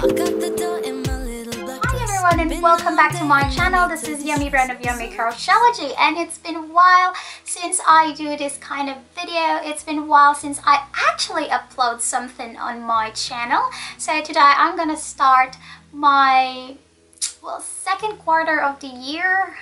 Hi everyone and welcome back to my channel. This is Yummy Brand of Yommy Crochetology and it's been a while since I do this kind of video. It's been a while since I actually upload something on my channel. So today I'm gonna start my well second quarter of the year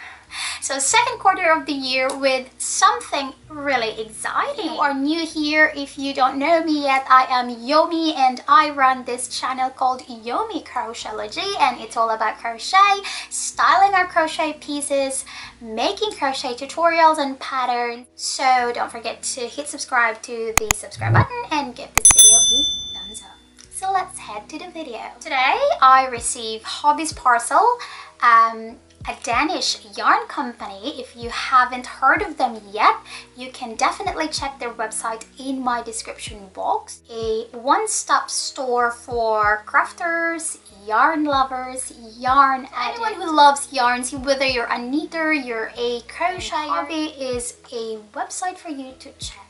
so second quarter of the year with something really exciting. you are new here, if you don't know me yet, I am Yomi and I run this channel called Yommy Crochetology and it's all about crochet, styling our crochet pieces, making crochet tutorials and patterns. So don't forget to hit subscribe to the subscribe button and give this video a thumbs up. So let's head to the video. Today I receive Hobbii's parcel um, a Danish yarn company. If you haven't heard of them yet, you can definitely check their website in my description box. A one-stop store for crafters, yarn lovers, yarn anyone who loves yarns, whether you're a knitter, you're a crocheter, Hobbii is a website for you to check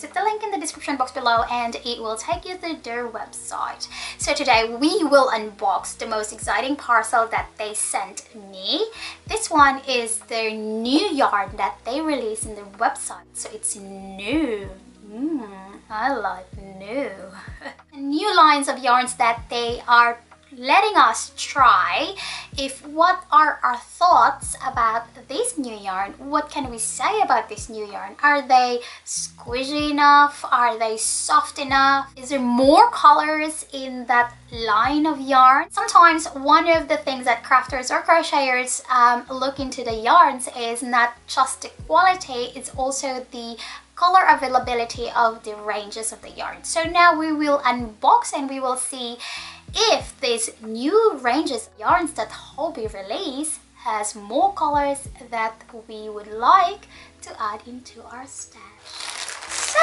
visit the link in the description box below and it will take you to their website. So today we will unbox the most exciting parcel that they sent me. This one is their new yarn that they released in their website. So it's new. Mm, I like new. new lines of yarns that they are letting us try if what are our thoughts about this new yarn? What can we say about this new yarn? Are they squishy enough? Are they soft enough? Is there more colors in that line of yarn? Sometimes one of the things that crafters or crocheters um, look into the yarns is not just the quality it's also the color availability of the ranges of the yarn. So now we will unbox and we will see if these new ranges yarns that Hobbii release has more colors that we would like to add into our stash. So,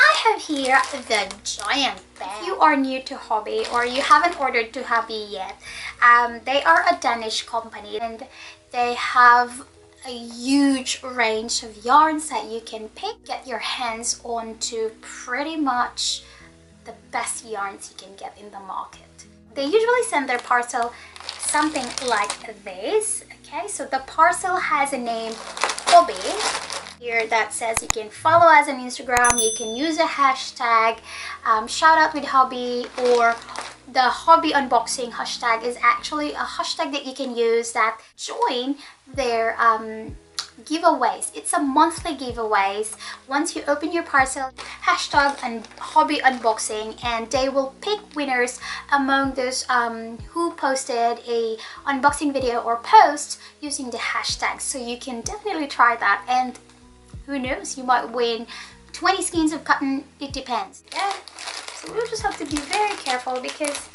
I have here the giant bag. If you are new to Hobbii or you haven't ordered to Hobbii yet, um, they are a Danish company and they have a huge range of yarns that you can pick, get your hands onto pretty much the best yarns you can get in the market. They usually send their parcel something like this. Okay, so the parcel has a name Hobbii here that says you can follow us on Instagram, you can use a hashtag, um, shout out with Hobbii or the Hobbii unboxing hashtag is actually a hashtag that you can use that join their um, giveaways. It's a monthly giveaways. Once you open your parcel, hashtag and Hobbii unboxing and they will pick winners among those um, who posted a unboxing video or post using the hashtag. So you can definitely try that and who knows, you might win 20 skeins of cotton, it depends. Yeah. So we'll just have to be very careful because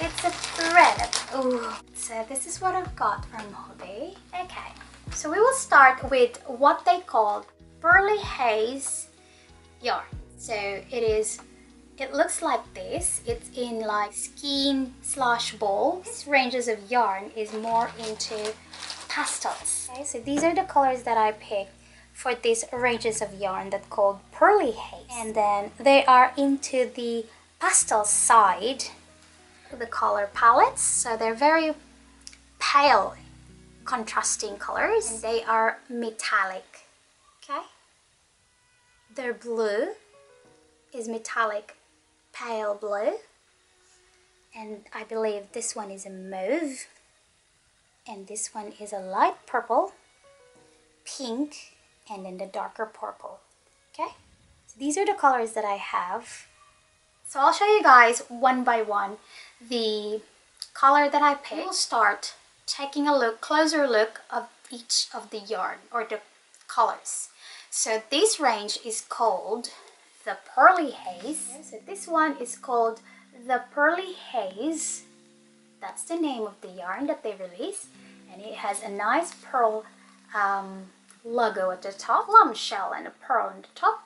it's a thread. Oh, so this is what I've got from Hobbii. Okay. So we will start with what they call Pearly Haze yarn. So it is, it looks like this. It's in like skein slash ball. This ranges of yarn is more into pastels. Okay, so these are the colors that I picked for these ranges of yarn that called Pearly Haze. And then they are into the pastel side, the color palettes. So they're very pale contrasting colors. And they are metallic. Okay. Their blue. Is metallic pale blue. And I believe this one is a mauve. And this one is a light purple pink and then the darker purple. Okay. So these are the colors that I have. So I'll show you guys one by one the color that I picked. We'll start taking a look, closer look of each of the yarn or the colors. So this range is called the Pearly Haze. So this one is called the Pearly Haze. That's the name of the yarn that they release. And it has a nice pearl um, logo at the top, shell and a pearl on the top,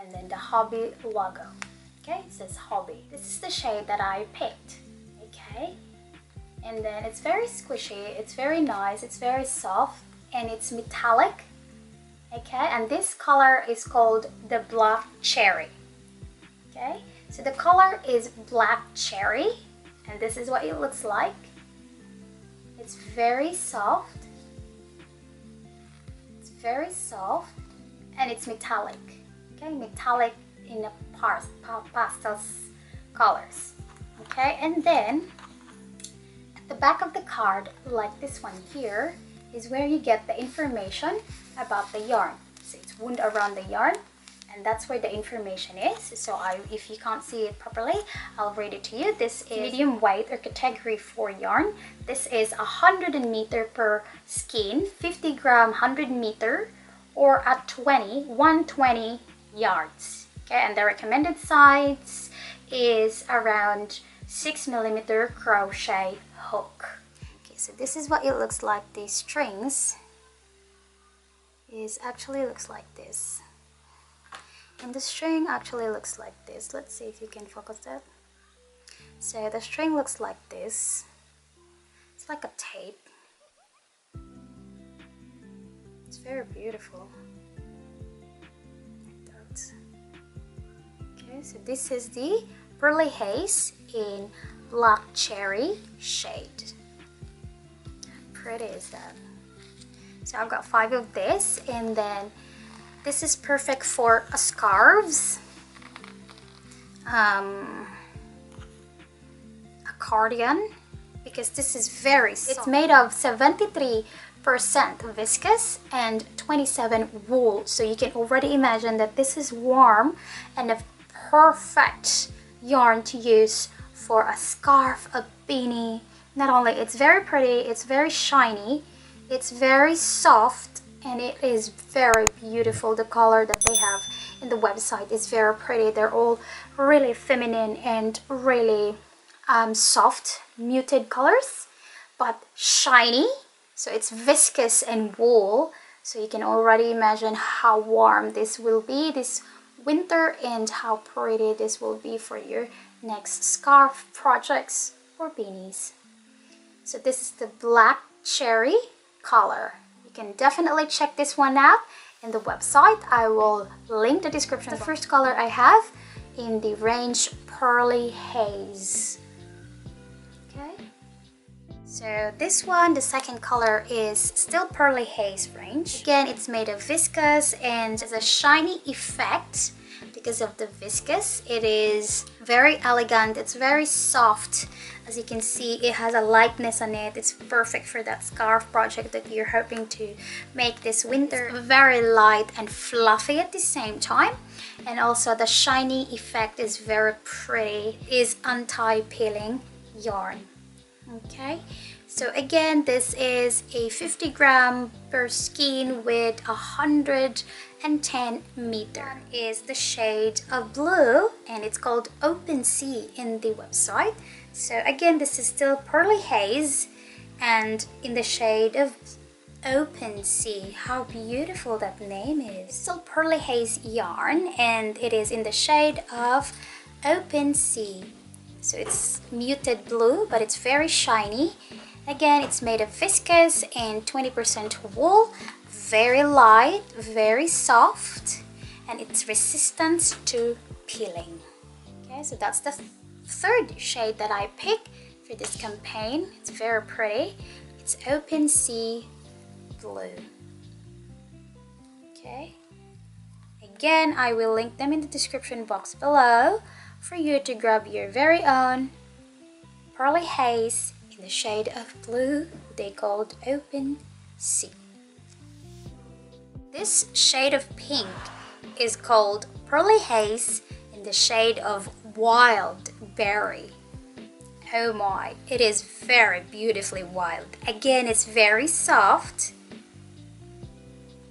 and then the Hobbii logo. Okay, it says Hobbii. This is the shade that I picked. Okay, and then it's very squishy it's very nice it's very soft and it's metallic. Okay and this color is called the black cherry. Okay so the color is black cherry and this is what it looks like. It's very soft. It's very soft and it's metallic. Okay metallic in a past, pastel colors. Okay and then the back of the card like this one here is where you get the information about the yarn. So it's wound around the yarn and that's where the information is. So I if you can't see it properly I'll read it to you. This is medium weight or category 4 yarn. This is 100 meter per skein 50 gram 100 meter or at 20 120 yards. Okay and the recommended size is around 6 millimeter crochet hook. Okay so this is what it looks like. These strings is actually looks like this. And the string actually looks like this. Let's see if you can focus that. So the string looks like this. It's like a tape. It's very beautiful. Like that. Okay so this is the Pearly Haze in Black Cherry shade How pretty is that so I've got five of this and then this is perfect for scarves, um, a cardigan, because this is very soft. It's made of 73% viscose and 27 wool. So you can already imagine that this is warm and a perfect yarn to use for a scarf, a beanie. Not only it's very pretty, it's very shiny, it's very soft and it is very beautiful. The color that they have in the website is very pretty. They're all really feminine and really um, soft muted colors but shiny. So it's viscous and wool. So you can already imagine how warm this will be this winter and how pretty this will be for your next scarf projects or beanies so this is the black cherry color you can definitely check this one out in the website. I will link the description. The first color I have in the range Pearly Haze. Okay. So this one, the second color is still Pearly Haze range. Again, it's made of viscose and it's a shiny effect because of the viscous. It is very elegant, it's very soft. As you can see, it has a lightness on it. It's perfect for that scarf project that you're hoping to make this winter. It's very light and fluffy at the same time. And also the shiny effect is very pretty. It is anti-peeling yarn. Okay, so again, this is a 50 gram per skein with a 100 and 10 meter is the shade of blue and it's called Open Sea in the website. So again, this is still Pearly Haze and in the shade of Open Sea. How beautiful that name is. Still Pearly Haze yarn and it is in the shade of Open Sea. So it's muted blue but it's very shiny. Again, it's made of viscose and 20% wool very light, very soft, and it's resistant to peeling. Okay, so that's the third shade that I picked for this campaign. It's very pretty. It's Open Sea Blue. Okay. Again, I will link them in the description box below for you to grab your very own Pearly Haze in the shade of blue they called Open Sea. This shade of pink is called Pearly Haze in the shade of Wild Berry. Oh my, it is very beautifully wild. Again, it's very soft.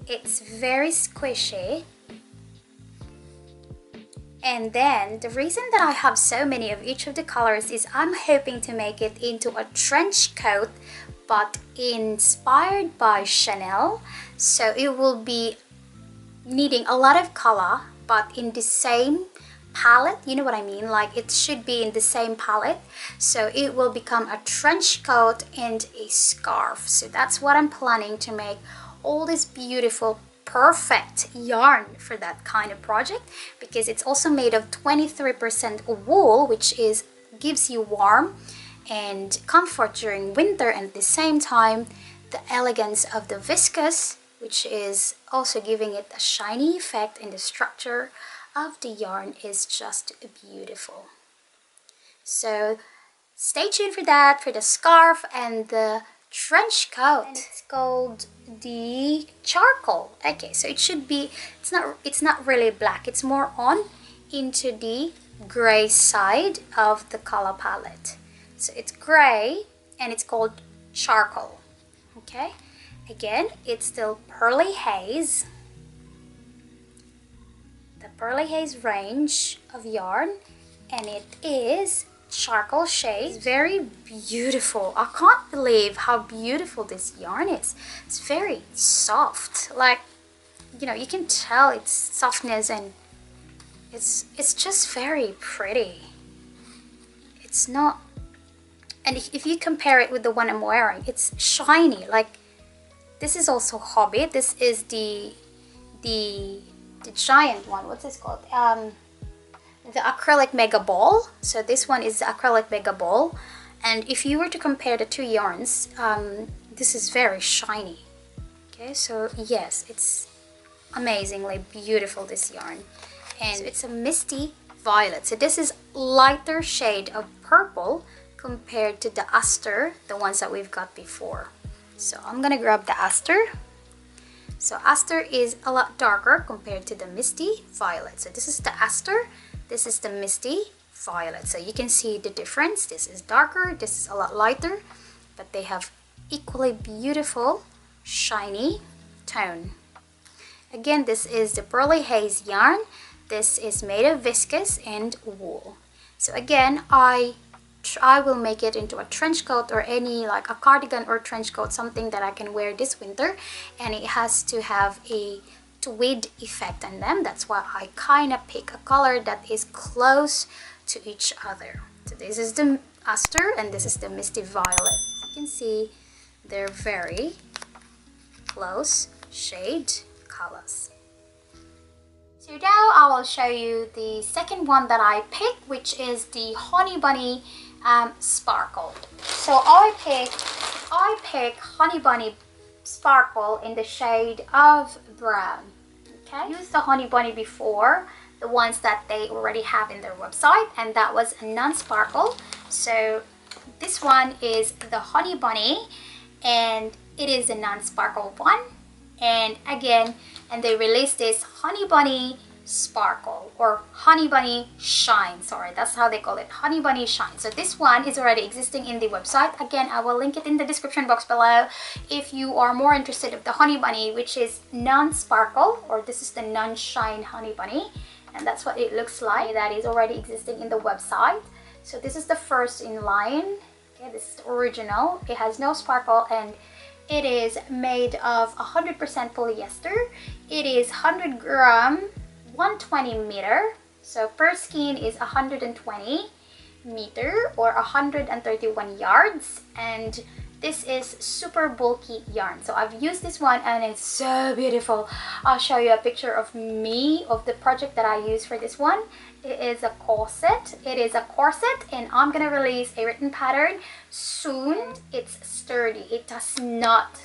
It's very squishy. And then the reason that I have so many of each of the colors is I'm hoping to make it into a trench coat but inspired by Chanel. So it will be needing a lot of color but in the same palette you know what I mean? Like it should be in the same palette. So it will become a trench coat and a scarf. So that's what I'm planning to make all this beautiful perfect yarn for that kind of project because it's also made of 23% wool which is gives you warm and comfort during winter and at the same time the elegance of the viscose which is also giving it a shiny effect and the structure of the yarn is just beautiful. So stay tuned for that, for the scarf and the trench coat. And it's called the charcoal. Okay, so it should be, it's not, it's not really black, it's more on into the gray side of the color palette. So it's gray and it's called charcoal. Okay, again, it's still Pearly Haze. The Pearly Haze range of yarn and it is charcoal shade. It's very beautiful. I can't believe how beautiful this yarn is. It's very soft. Like, you know, you can tell its softness and it's it's just very pretty. It's not and if, if you compare it with the one I'm wearing, it's shiny. Like this is also Hobbii. This is the the the giant one. What's this called? Um, the acrylic mega ball. So this one is the acrylic mega ball. And if you were to compare the two yarns, um, this is very shiny. Okay, so yes, it's amazingly beautiful this yarn. And so it's a misty violet. So this is lighter shade of purple compared to the aster, the ones that we've got before. So I'm gonna grab the aster. So aster is a lot darker compared to the misty violet. So this is the aster, this is the misty violet. So you can see the difference. This is darker, this is a lot lighter, but they have equally beautiful, shiny tone. Again, this is the Pearly Haze yarn. This is made of viscose and wool. So again, I I will make it into a trench coat or any like a cardigan or trench coat something that I can wear this winter. And it has to have a tweed effect on them. That's why I kind of pick a color that is close to each other. So this is the aster and this is the misty violet. You can see they're very close shade colors. So now I will show you the second one that I picked which is the honey bunny um, sparkle. So I pick, I pick Honey Bunny Sparkle in the shade of brown. Okay, used the Honey Bunny before, the ones that they already have in their website, and that was a non-sparkle. So this one is the Honey Bunny, and it is a non-sparkle one. And again, and they released this Honey Bunny sparkle or honey bunny shine sorry that's how they call it honey bunny shine. So this one is already existing in the website. Again i will link it in the description box below if you are more interested of the honey bunny which is non-sparkle or this is the non-shine honey bunny and that's what it looks like. That is already existing in the website. So this is the first in line. Okay this is original. It has no sparkle and it is made of 100% polyester. It is 100 gram 120 meter. So per skein is 120 meter or 131 yards. And this is super bulky yarn. So I've used this one and it's so beautiful. I'll show you a picture of me of the project that I use for this one. It is a corset. It is a corset and I'm gonna release a written pattern soon. It's sturdy. It does not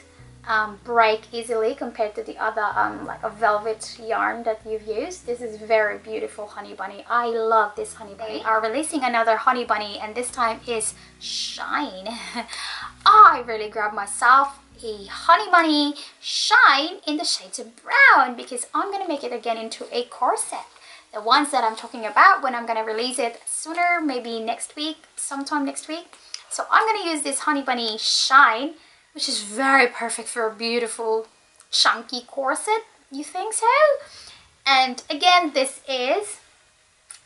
um, break easily compared to the other um, like a velvet yarn that you've used. This is very beautiful honey bunny. I love this honey bunny. They are releasing another honey bunny and this time is shine. I really grabbed myself a honey bunny shine in the shades of brown because I'm going to make it again into a corset. The ones that I'm talking about when I'm going to release it sooner, maybe next week, sometime next week. So I'm going to use this honey bunny shine which is very perfect for a beautiful chunky corset. You think so? And again, this is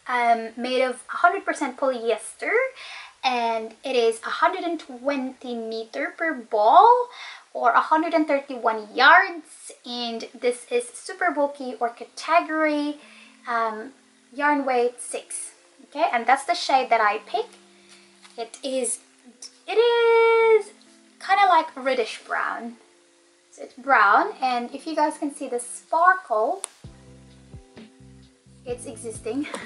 um, made of 100% polyester and it is 120 meter per ball or 131 yards and this is super bulky or category um, yarn weight 6 okay and that's the shade that I pick it is it is kind of like reddish brown. So it's brown and if you guys can see the sparkle, it's existing.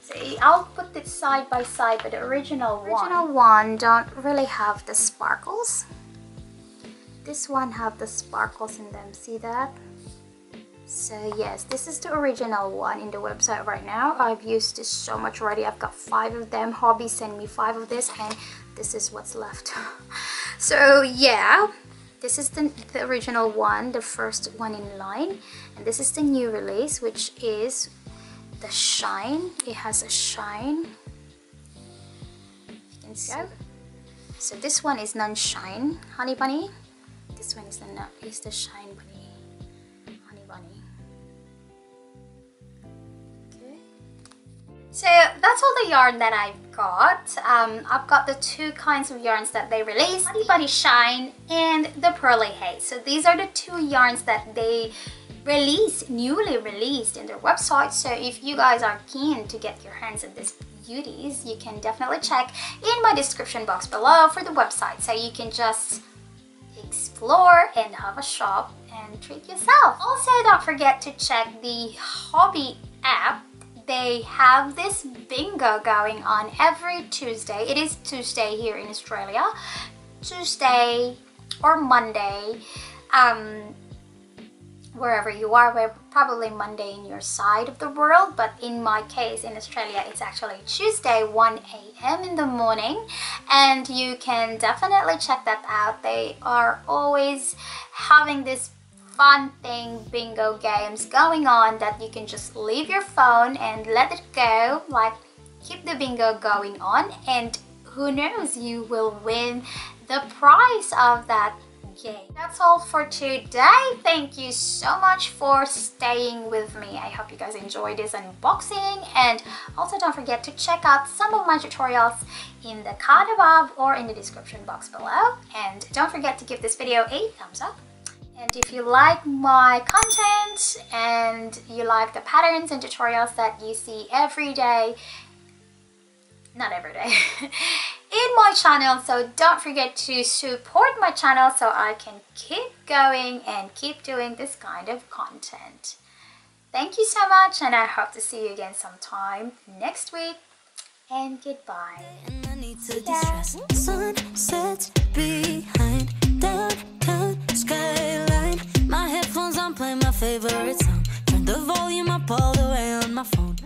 See, I'll put it side by side, but the original one. Original one don't really have the sparkles. This one have the sparkles in them, see that? So yes, this is the original one in the website right now. I've used this so much already. I've got five of them. Hobbii sent me five of this and this is what's left. so yeah, this is the, the original one, the first one in line. And this is the new release, which is the shine. It has a shine. You can see. So this one is non-shine honey bunny. This one is the is the shine bunny that's all the yarn that I've got. Um, I've got the two kinds of yarns that they release, Honey Bunny Shine and the Pearly Haze. So these are the two yarns that they released, newly released in their website. So if you guys are keen to get your hands on these beauties, you can definitely check in my description box below for the website. So you can just explore and have a shop and treat yourself. Also, don't forget to check the Hobbii app. They have this bingo going on every Tuesday. It is Tuesday here in Australia. Tuesday or Monday. Um, wherever you are, we're probably Monday in your side of the world, but in my case in Australia, it's actually Tuesday 1 a.m. in the morning, and you can definitely check that out. They are always having this fun thing bingo games going on that you can just leave your phone and let it go like keep the bingo going on and who knows you will win the prize of that game that's all for today. Thank you so much for staying with me. I hope you guys enjoyed this unboxing and also don't forget to check out some of my tutorials in the card above or in the description box below. And don't forget to give this video a thumbs up. And if you like my content and you like the patterns and tutorials that you see every day, not every day, in my channel so don't forget to support my channel so I can keep going and keep doing this kind of content. Thank you so much and I hope to see you again sometime next week and goodbye favorite song. Turn the volume up all the way on my phone.